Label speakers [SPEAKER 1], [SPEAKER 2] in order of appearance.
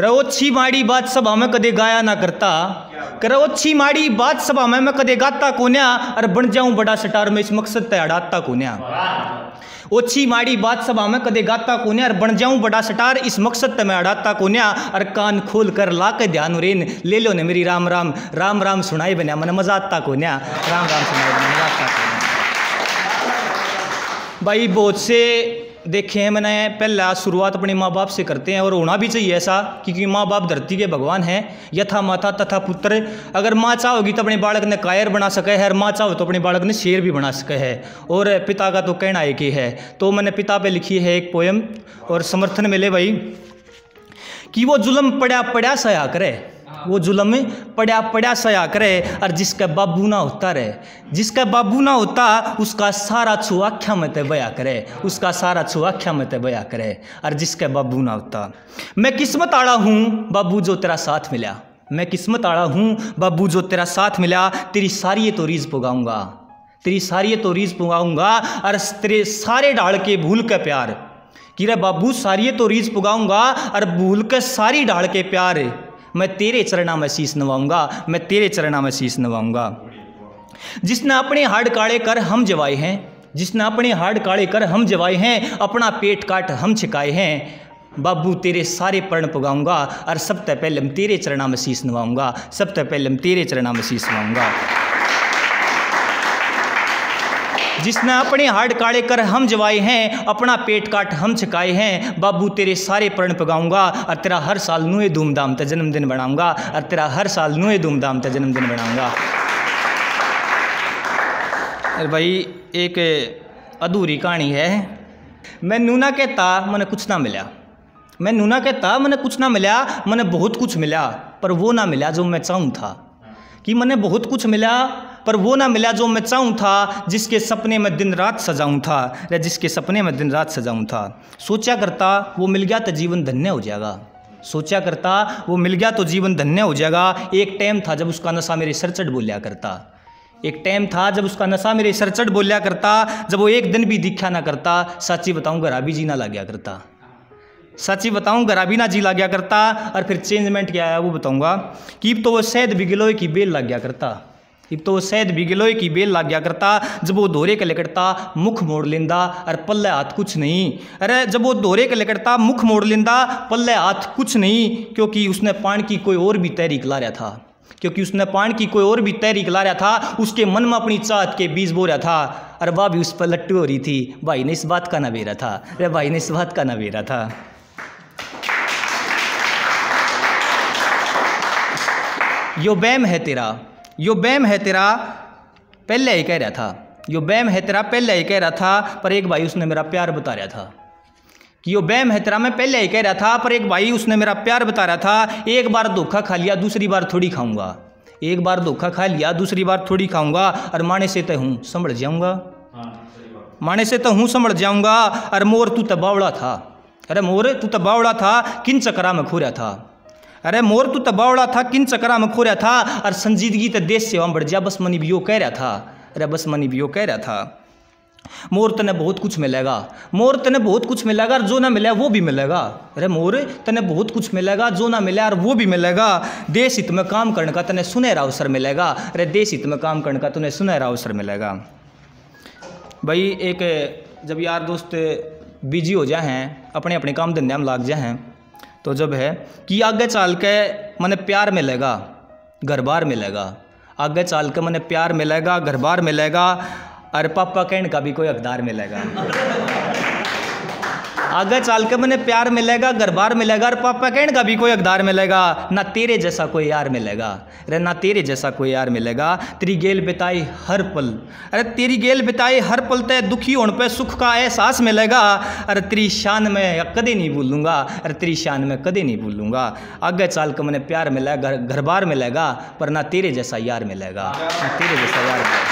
[SPEAKER 1] रे ओछी माड़ी बात सभा में कदे गाया ना करता। करे ओछी माड़ी बात सभा में मैं कदे गाता कोन्या और बन जाऊँ बड़ा स्टार में इस मकसद ते अड़ाता कोन्या। ओछी माड़ी बात सभा में कदे गाता कोन्या और बन जाऊँ बड़ा स्टार इस मकसद ते मैं अड़ाता कोन्या और कान खोल कर ला के ध्यान रेन ले लो ने मेरी राम राम राम राम सुनाई बन्या मन मज़ा आता कोन्या। राम राम सुनाई बन्या मज़ा आता कोन्या। भाई बहुत से देखे हैं मैंने, पहला शुरुआत अपने माँ बाप से करते हैं और होना भी चाहिए ऐसा, क्योंकि माँ बाप धरती के भगवान हैं। यथा माता तथा पुत्र अगर माँ चाहोगी तो अपने बालक ने कायर बना सके है, और माँ चाहो तो अपने बालक ने शेर भी बना सके है। और पिता का तो कहना एक ही है। तो मैंने पिता पे लिखी है एक पोयम, और समर्थन मिले भाई, कि वो जुल्म पड़ा पड़ा सया करे। वो जुलम में पड़ा पड़ा सया करे और जिसका बाबू ना होता रहे। जिसका बाबू ना होता, उसका सारा छू आख्या में बया करे। उसका सारा छू आख्या में बया करे और जिसका बाबू ना होता। मैं किस्मत आड़ा हूँ, बाबू जो तेरा साथ मिला। मैं किस्मत आड़ा हूँ, बाबू जो तेरा साथ मिला, तेरी सारी तो रीज पुगाऊँगा। तेरी सारी तो रीज पुगाऊँगा और तेरे सारे डाल के भूल के प्यार। कि रे बाबू, सारी तो रीज पुगाऊँगा और भूल के सारी डाल के प्यार। मैं तेरे चरणा में शीश नवाऊँगा, मैं तेरे चरणा में शीश नवाऊँगा। जिसने अपने हाड़ काले कर हम जवाए हैं, जिसने अपने हाड़ काले कर हम जवाए हैं, अपना पेट काट हम छिकाए हैं, बाबू तेरे सारे पर्ण पुगाऊँगा, और सबसे पहले तेरे चरणा में शीश नवाऊँगा, सबसे पहले तेरे चरणा में शीश नवाऊँगा। जिसने अपने हाड़ काले कर हम जवाए हैं, अपना पेट काट हम छिकाए हैं, बाबू तेरे सारे प्रण पगाऊँगा, और तेरा हर साल नुए धूमधाम ते जन्मदिन बनाऊँगा और तेरा हर साल नुए धूमधाम ते जन्मदिन बनाऊँगा अरे भाई, एक अधूरी कहानी है। मैं नूना कहता, मैंने कुछ ना मिला। मैं नूना कहता, मैंने कुछ ना मिला, मैंने बहुत कुछ मिला, पर वो ना मिला जो मैं चाहूँ था। कि मैंने बहुत कुछ मिला पर वो ना मिला जो मैं चाहूँ था, जिसके सपने में दिन रात सजाऊँ था, या जिसके सपने में दिन रात सजाऊँ था। सोचा करता वो मिल गया तो जीवन धन्य हो जाएगा। सोचा करता वो मिल गया तो जीवन धन्य हो जाएगा। एक टाइम था जब उसका नशा मेरे सर चढ़ बोलिया करता। एक टाइम था जब उसका नशा मेरे सर चढ़ बोलिया करता। जब वो एक दिन भी दिखा ना करता, सच्ची बताऊँ घर भी जीना लग गया करता। सच्ची बताऊँ घर भी ना जी ला गया करता, और फिर चेंजमेंट क्या आया वो बताऊँगा। कि तो वो शहद भी गिलोय की बेल लग गया करता। तो शहद भी गिलोय की बेल लग गया करता, जब वो दोहरे के लकड़ता मुख मोड़ लेंदा और पल्ले हाथ कुछ नहीं। अरे, जब वो दोहरे के लिकटता मुख मोड़ लेंदा, पल्ले हाथ कुछ नहीं, क्योंकि उसने पान की कोई और भी तहरीक ला रहा था। क्योंकि उसने पान की कोई और भी तहरीक ला रहा था, उसके मन में अपनी चाहत के बीज बो रहा था। अरे वह, भी उस पर लट्टू हो रही थी। भाई ने इस बात का ना बेरा था। अरे, भाई ने इस बात का ना बेरा था। यो बैम है तेरा। यो बैम है तेरा पहले ही कह रहा था। यो बैम है तेरा पहले ही कह रहा था पर एक भाई उसने मेरा प्यार बता रहा था। कि यो बैम है तेरा मैं पहले ही कह रहा था पर एक भाई उसने मेरा प्यार बता रहा था एक बार धोखा खा लिया दूसरी बार थोड़ी खाऊँगा। एक बार धोखा खा लिया दूसरी बार थोड़ी खाऊँगा और माने से तो हूँ समझ जाऊँगा। माने से तो हूँ समझ जाऊँगा और मोर तू तो बावड़ा था। अरे मोर तू तो बावड़ा था किन चक्रा में खो रहा था। अरे मोर तू तो बावड़ा था, किन चक्रा में खोरा था? और संजीदगी तो देश सेवा बढ़ जा, बस मनी भी यो कह रहा था। अरे बस मनी भी यो कह रहा था। मोर तने बहुत कुछ मिलेगा। मोर तने बहुत कुछ मिलेगा, और जो ना मिला वो भी मिलेगा। अरे मोर, तने बहुत कुछ मिलेगा, जो ना मिला और वो भी मिलेगा। देश हित में काम करने का तने सुनहरा अवसर मिलेगा। अरे देश हित में काम करने का तुम्हें सुनहरा अवसर मिलेगा। भाई, एक जब यार दोस्त बिज़ी हो जाए हैं अपने अपने काम धंधे में लाग जाए हैं तो जब है, कि आगे चाल के मैंने प्यार मिलेगा घर बार मिलेगा। आगे चाल के मैंने प्यार मिलेगा घर बार मिलेगा अरे पापा कहने का भी कोई अकदार मिलेगा। आगे चल के मैंने प्यार मिलेगा घर बार मिलेगा और पापा कहने का भी कोई हकदार मिलेगा। ना तेरे जैसा कोई यार मिलेगा, अरे ना तेरे जैसा कोई यार मिलेगा। तेरी गेल बिताई हर पल, अरे तेरी गेल बिताई हर पल तय दुखी होने पे सुख का एहसास मिलेगा। अरे तेरी शान में कदे नहीं भूलूँगा, अरे तेरी शान में कदे नहीं भूलूँगा। आगे चल के मैंने प्यार मिलेगा घर बार मिलेगा, पर ना तेरे जैसा यार मिलेगा, ना तेरे जैसा यार मिलेगा।